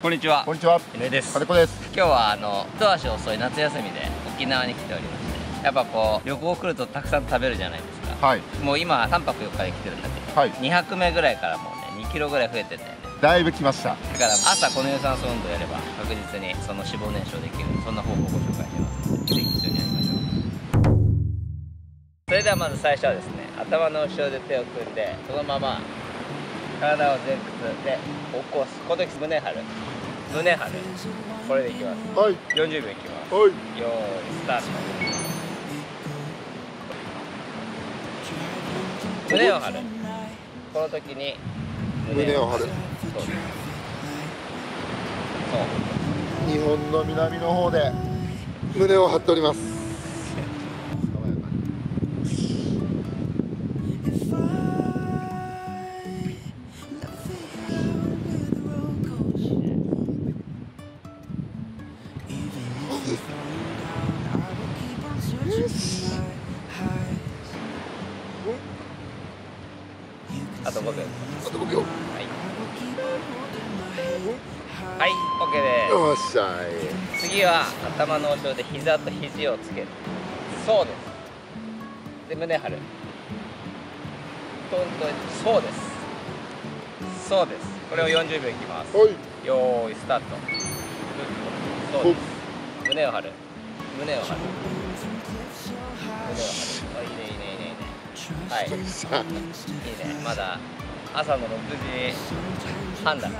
こんにちは。こんにちは。井上です。金子です。今日はあの一足遅い夏休みで沖縄に来ておりましてやっぱこう旅行来るとたくさん食べるじゃないですか。はい。もう今3泊4日で来てるんだけど、はい。2泊目ぐらいからもうね2キロぐらい増えてんだよね。だいぶ来ました。だから朝この有酸素運動やれば確実にその脂肪燃焼できるそんな方法をご紹介します。のでぜひ一緒にやりましょう。それではまず最初はですね頭の後ろで手を組んでそのまま体を前屈で起こす。この時胸張る胸張る。これでいきます。はい。40秒いきます。はい。よーいスタート。胸を張る。この時に胸を張る。そう。そう。日本の南の方で胸を張っております。あと5秒あと5秒。はい。はい OK でよっしゃい。す次は頭の後ろで膝と肘をつけるそうです。で胸張る。トントンそうです。そうです。これを40秒いきます。はい。よーいスタート。そうです。胸を張る。胸を張る。胸を張る。あいいいねはいいいねまだ朝の6時半だ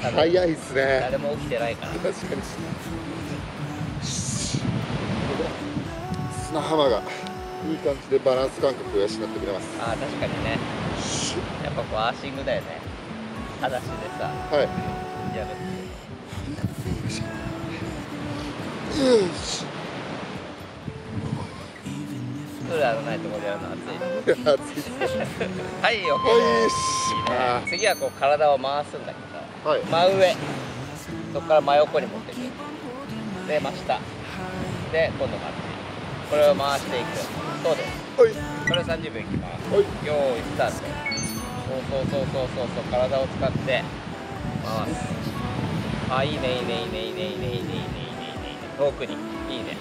早いっすね。誰も起きてないから確かに。砂浜がいい感じでバランス感覚を養ってくれます。ああ確かにねやっぱこうアーシングだよね裸足でさはい。やるよし。クーラーのない。ところでやるの暑い。暑い。っすね。はい。OK よですし。い。い。ね次はこう体を回すんだけどはい。真上そこから真横に持ってい。くで真下で今度こっちこれを回してい。くそうですはい。これを30秒い。きますはい。よーい。スタートそうそうそうそうそうそう体を使って回すあい。い。ねい。い。ねい。い。ねい。い。ねい。い。ねい。い。ねい。い。ねい。い。ね遠くにい。い。ね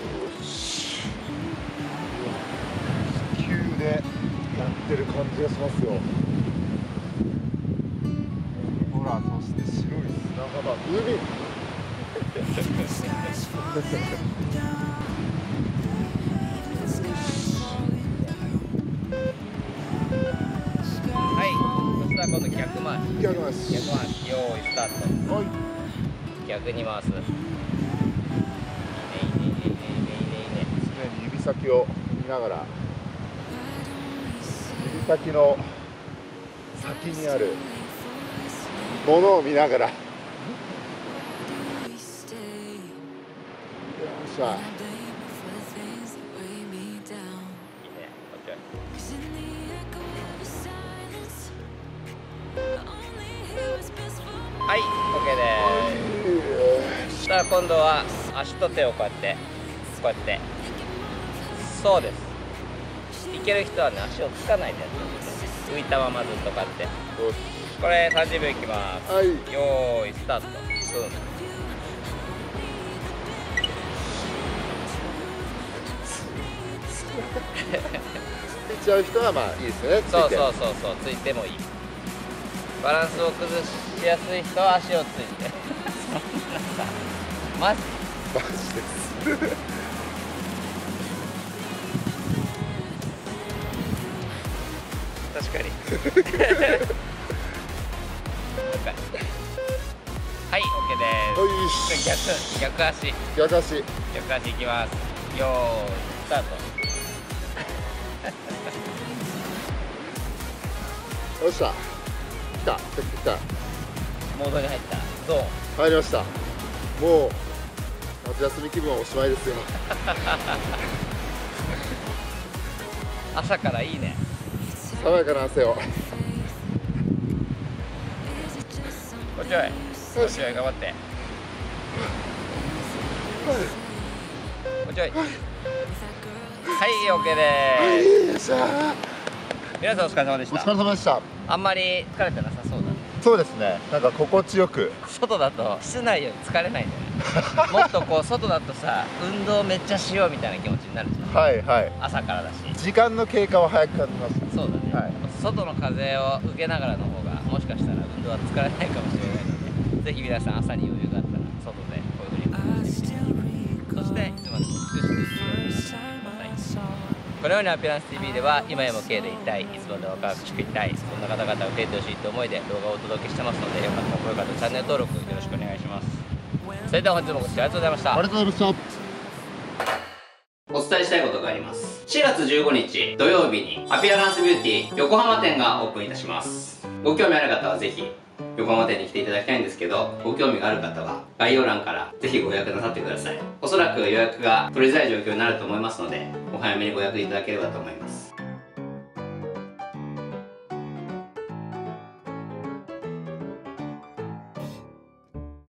でやってる感じがしますよ。ほらそして白い砂浜海。はい。そしたら今度逆回し。逆回し。逆回しよーいスタート。はい。逆に回す。いいねいいねいいねいいねいいね。いいね常に指先を見ながら。指先の先にある。ものを見ながら。よっしゃはい OK です。さあ今度は足と手をこうやってこうやって。そうですいける人はね足をつかないでやって浮いたままずっとこうやって。よこれ30秒いきます。しはい。よーいスタート。うん ついちゃう人はまあいいですね。そうそうそうそうついてもいい。バランスを崩しやすい人は足をついて。マジ？マジです確かに。はい OK です。はい逆逆足。逆足。逆足いきます。よーいスタート。よっしゃ。来た来たモードに入った。ゾーン入りました。もう夏休み気分はおしまいですよ。朝からいいね爽やかな汗を。こっちおい。こっちおい頑張って。こっちおい。はい OK です。皆さんお疲れ様でしお疲たれ様でした。あんまり疲れてなさそうだね。そうですね。なんか心地よく。外だと室内より疲れないんだよね もっとこう外だとさ運動めっちゃしようみたいな気持ちになるじゃん。はいはい。朝からだし。時間の経過は早く感じます。そうだね、はい。外の風を受けながらの方がもしかしたら運動は疲れないかもしれないのでぜひ皆さん朝に余裕があったら外でこういうふうに。してみてそしていつまでも美しく強い皆さんくださいこのようにアピランス TV では今やも軽でいたいいつまでも若くしくいたいそんな方々を受けてほしいと思いで動画をお届けしてますのでよかったら高評価とチャンネル登録よろしくお願いしますそれでは本日もご視聴ありがとうございました。ありがとうございましたお伝えしたいことがあります。4月15日土曜日にアピアランスビューティー横浜店がオープンいたします。ご興味ある方はぜひ横浜店に来ていただきたいんですけどご興味がある方は概要欄からぜひご予約なさってください。おそらく予約が取りづらい状況になると思いますのでお早めにご予約いただければと思います